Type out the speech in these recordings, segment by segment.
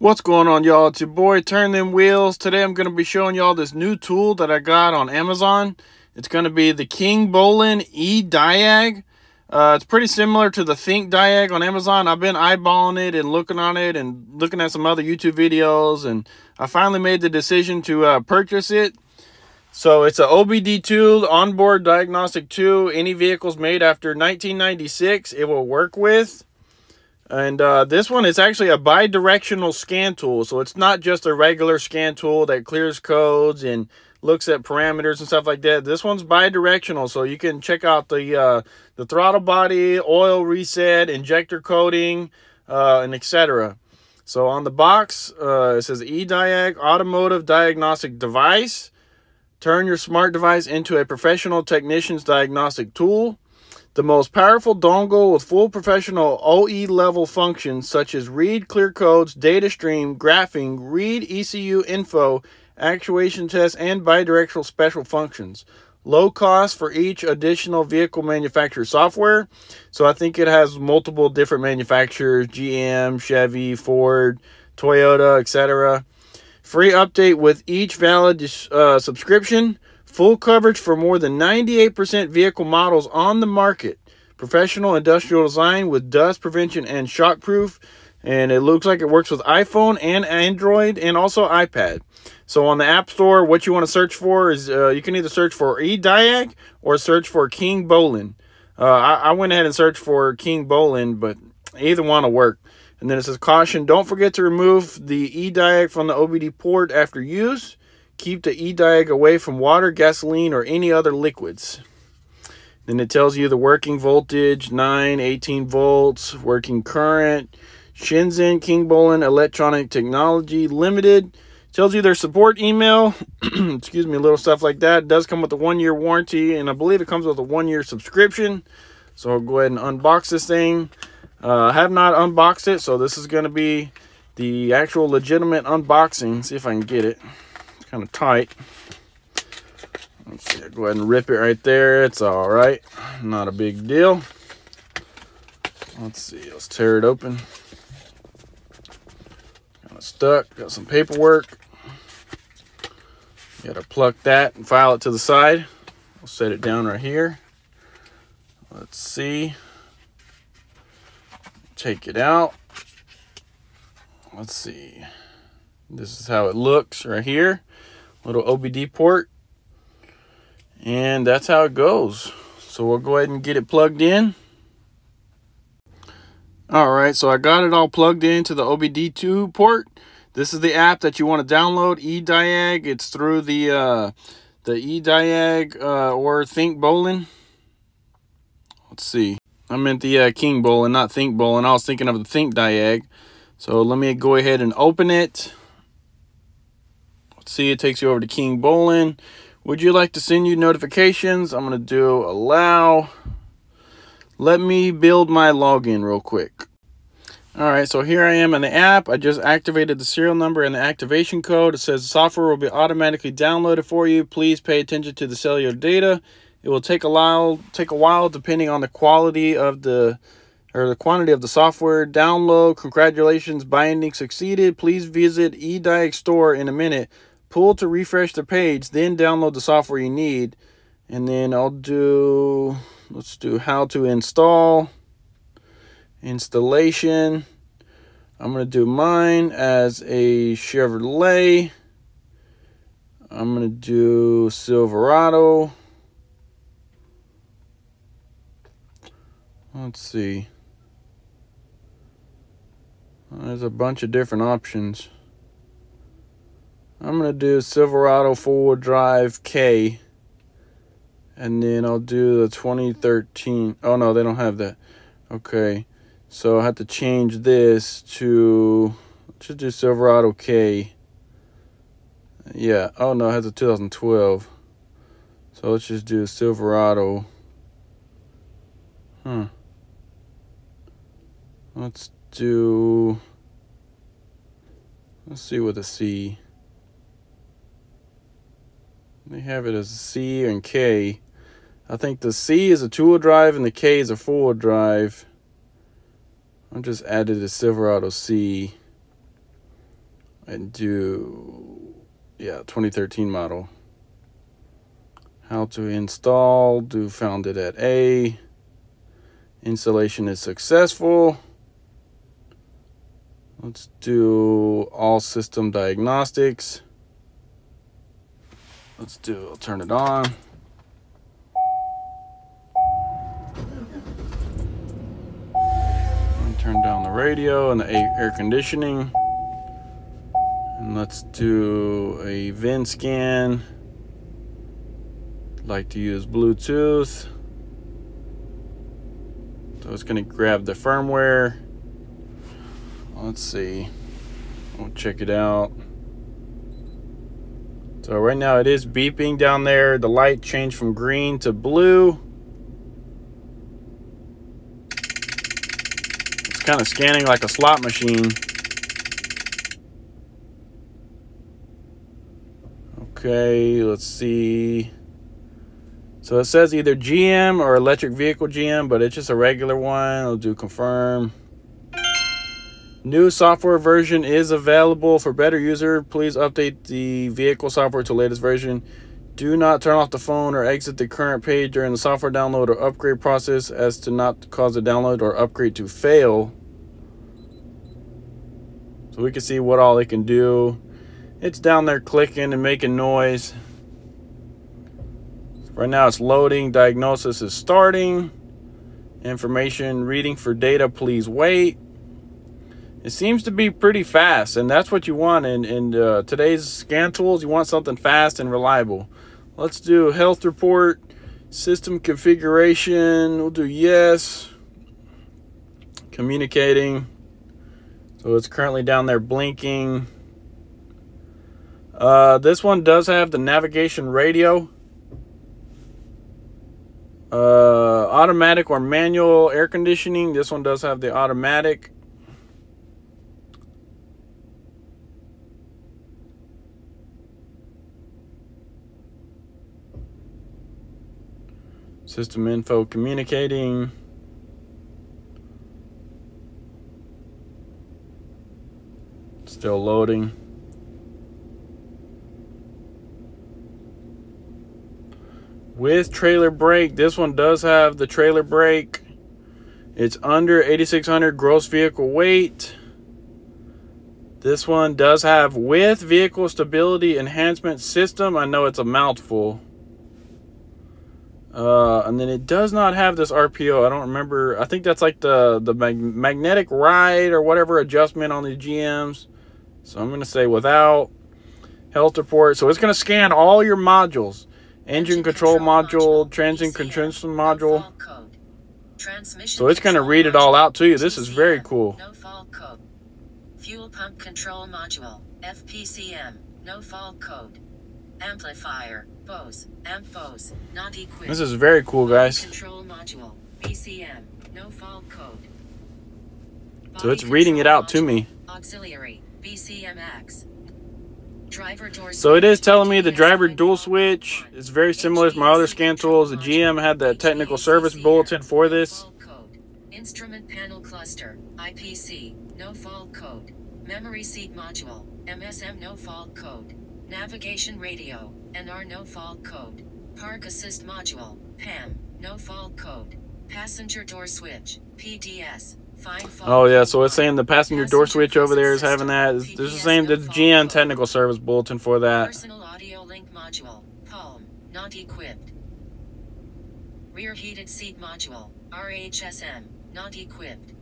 What's going on, y'all? It's your boy, Turn Them Wheels. Today I'm going to be showing y'all this new tool that I got on Amazon. It's going to be the Kingbolen E-Diag. Uh, it's pretty similar to the Thinkdiag on Amazon. I've been eyeballing it and looking on it and looking at some other YouTube videos. And I finally made the decision to uh, purchase it. So it's an OBD2 onboard diagnostic 2. Any vehicles made after 1996, it will work with. And uh, this one is actually a bi-directional scan tool. So it's not just a regular scan tool that clears codes and looks at parameters and stuff like that. This one's bi-directional. So you can check out the, uh, the throttle body, oil reset, injector coding, uh, and etc. So on the box, uh, it says eDiag Automotive Diagnostic Device. Turn your smart device into a professional technician's diagnostic tool. The most powerful dongle with full professional OE level functions such as read clear codes, data stream, graphing, read ECU info, actuation test, and bidirectional special functions. Low cost for each additional vehicle manufacturer software. So I think it has multiple different manufacturers GM, Chevy, Ford, Toyota, etc. Free update with each valid uh, subscription. Full coverage for more than 98% vehicle models on the market. Professional industrial design with dust prevention and shockproof. And it looks like it works with iPhone and Android and also iPad. So on the App Store, what you want to search for is uh, you can either search for eDiag or search for Kingbolen. Uh, I, I, went ahead and searched for Kingbolen, but either one will work. And then it says caution, don't forget to remove the eDiag from the OBD port after use. Keep the e-diag away from water, gasoline, or any other liquids. Then it tells you the working voltage, 9, 18 volts, working current, Shenzhen, Kingbolen, Electronic Technology Limited. Tells you their support email, excuse me, little stuff like that. Does come with a one-year warranty, and I believe it comes with a one-year subscription. So I'll go ahead and unbox this thing. Uh, I have not unboxed it, so this is going to be the actual legitimate unboxing. See if I can get it kind of tight. Let's see, go ahead and rip it right there. It's all right. Not a big deal. Let's see, let's tear it open. Kind of stuck, got some paperwork. You gotta pluck that and file it to the side. We'll set it down right here. Let's see. Take it out. Let's see. This is how it looks right here little OBD port. And that's how it goes. So we'll go ahead and get it plugged in. All right, so I got it all plugged into the OBD2 port. This is the app that you want to download, eDiag. It's through the uh, the eDiag uh, or Think Bolin. Let's see. I meant the uh, Kingbolen, not Think Bolin. I was thinking of the Thinkdiag. So let me go ahead and open it. See, it takes you over to Kingbolen. Would you like to send you notifications? I'm going to do allow. Let me build my login real quick. All right, so here I am in the app. I just activated the serial number and the activation code. It says the software will be automatically downloaded for you. Please pay attention to the cellular data. It will take a while, take a while depending on the quality of the or the quantity of the software. Download. Congratulations, binding succeeded. Please visit eDiag store in a minute pull to refresh the page, then download the software you need. And then I'll do, let's do how to install, installation. I'm going to do mine as a Chevrolet. I'm going to do Silverado. Let's see. There's a bunch of different options. I'm going to do Silverado four-wheel drive K. And then I'll do the 2013. Oh, no, they don't have that. Okay. So I have to change this to. Just do Silverado K. Yeah. Oh, no, it has a 2012. So let's just do Silverado. Huh. Let's do. Let's see what the C. They have it as C and K. I think the C is a two-wheel drive and the K is a four-wheel drive. I'm just added a Silverado C. and do, yeah, 2013 model. How to install, do found it at A. Installation is successful. Let's do all system diagnostics. Let's do, I'll turn it on. turn down the radio and the air conditioning. And let's do a VIN scan. Like to use Bluetooth. So it's gonna grab the firmware. Let's see. We'll check it out. So right now it is beeping down there. The light changed from green to blue. It's kind of scanning like a slot machine. Okay, let's see. So it says either GM or electric vehicle GM, but it's just a regular one. I'll do confirm. New software version is available for better user. Please update the vehicle software to latest version. Do not turn off the phone or exit the current page during the software download or upgrade process as to not cause the download or upgrade to fail. So we can see what all it can do. It's down there clicking and making noise. Right now it's loading. Diagnosis is starting. Information reading for data. Please wait it seems to be pretty fast and that's what you want in, in uh, today's scan tools. You want something fast and reliable. Let's do health report system configuration. We'll do yes. Communicating. So it's currently down there blinking. Uh, this one does have the navigation radio. Uh, automatic or manual air conditioning. This one does have the automatic System info communicating. Still loading. With trailer brake, this one does have the trailer brake. It's under 8,600 gross vehicle weight. This one does have with vehicle stability enhancement system. I know it's a mouthful. Uh, and then it does not have this RPO. I don't remember. I think that's like the the mag magnetic ride or whatever adjustment on the GMs. So I'm going to say without health report. So it's going to scan all your modules. Engine control, control module, module, transient control module. So it's going to read it all out to you. This is very cool. No fault code. Fuel pump control module, FPCM, no fault code. Amplifier, Bose, Amp Bose, not equipped. This is very cool, guys. Control module, BCM, no fault code. Body so it's reading it out module, to me. Auxiliary, BCMX. Driver door so it is telling me the driver dual switch is very similar to my other scan tools. The GM had the technical service bulletin for this. Instrument panel cluster, IPC, no fault code. Memory seat module, MSM no fault code. Navigation radio, NR no fault code. Park assist module, PAM, no fault code. Passenger door switch, PDS. Oh yeah, so it's saying the passenger, door switch over there is having that. It's the same the GM technical service bulletin for that. Personal audio link module, Palm, not equipped. Rear heated seat module, RHSM, not equipped.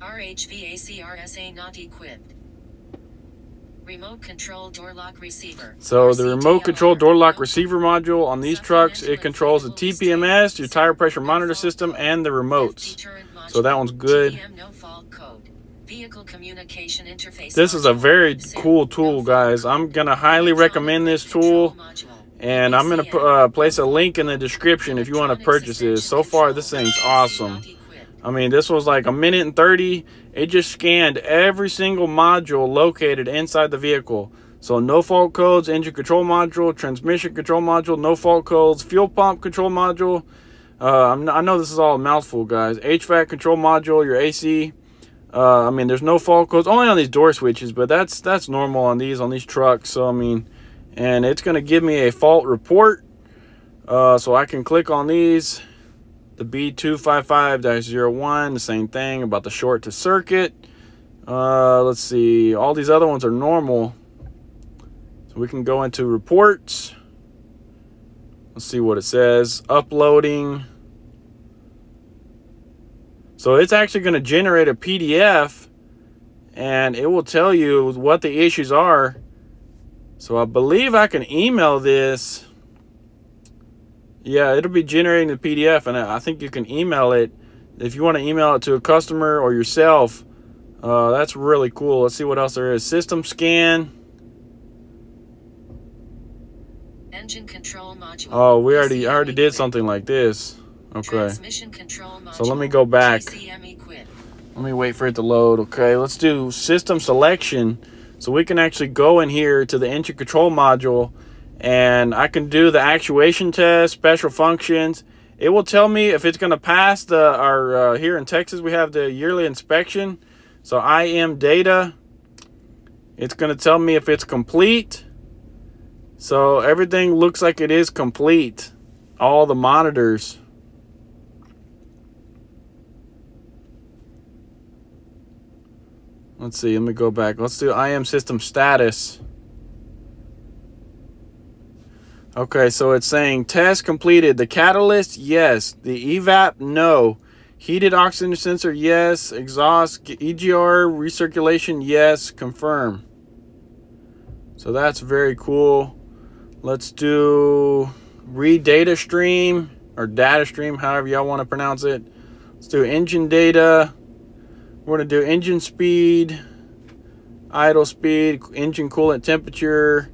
RHVACRSA not equipped. Remote control door lock receiver. So the remote control door lock receiver module on these trucks, it controls the TPMS, your tire pressure monitor system, and the remotes. So that one's good. This is a very cool tool, guys. I'm going to highly recommend this tool. And I'm going to uh, place a link in the description if you want to purchase this. So far, this thing's awesome. I mean, this was like a minute and 30. It just scanned every single module located inside the vehicle. So no fault codes, engine control module, transmission control module, no fault codes, fuel pump control module. Uh, i know this is all a mouthful, guys. HVAC control module, your AC, uh, I mean, there's no fault codes only on these door switches, but that's that's normal on these on these trucks. So I mean, and it's going to give me a fault report. Uh, so I can click on these, the B255-01, the same thing about the short to circuit. Uh, let's see, all these other ones are normal. So we can go into reports. Let's see what it says. Uploading. So it's actually going to generate a PDF and it will tell you what the issues are. So I believe I can email this. Yeah, it'll be generating the PDF and I think you can email it. If you want to email it to a customer or yourself, uh, that's really cool. Let's see what else there is. System scan. Engine control module. Oh, we already I already did something like this. Okay. Transmission control module. So let me go back. Let me wait for it to load. Okay, let's do system selection. So we can actually go in here to the engine control module and I can do the actuation test, special functions. It will tell me if it's going to pass the our uh, here in Texas we have the yearly inspection. So IM data. It's going to tell me if it's complete. So everything looks like it is complete. All the monitors. Let's see, let me go back. Let's do IM system status. Okay, so it's saying test completed. The catalyst, yes. The evap, no. Heated oxygen sensor, yes. Exhaust, EGR, recirculation, yes. Confirm. So that's very cool. Let's do read data stream or data stream, however y'all want to pronounce it. Let's do engine data. We're going to do engine speed, idle speed, engine coolant temperature,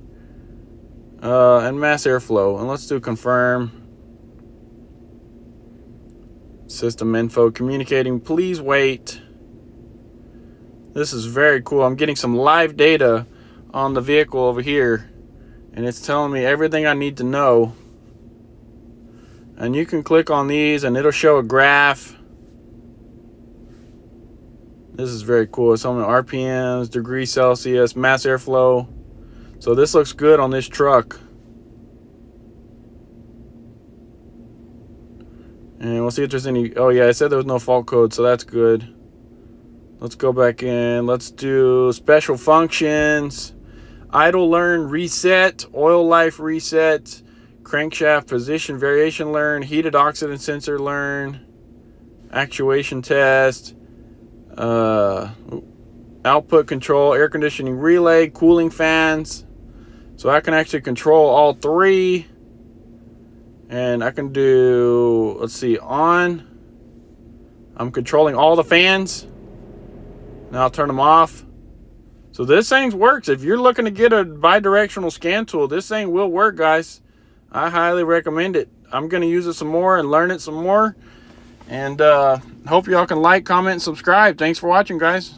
uh, and mass airflow. And let's do confirm. System info communicating. Please wait. This is very cool. I'm getting some live data on the vehicle over here. And it's telling me everything I need to know. And you can click on these and it'll show a graph this is very cool. It's on the RPMs, degrees Celsius, mass airflow. So this looks good on this truck. And we'll see if there's any... Oh, yeah, I said there was no fault code, so that's good. Let's go back in. Let's do special functions. Idle learn reset. Oil life reset. Crankshaft position variation learn. Heated oxygen sensor learn. Actuation test uh, output control, air conditioning relay, cooling fans. So I can actually control all three. And I can do, let's see, on. I'm controlling all the fans. Now I'll turn them off. So this thing works. If you're looking to get a bidirectional scan tool, this thing will work, guys. I highly recommend it. I'm going to use it some more and learn it some more. And uh, hope y'all can like, comment, and subscribe. Thanks for watching, guys.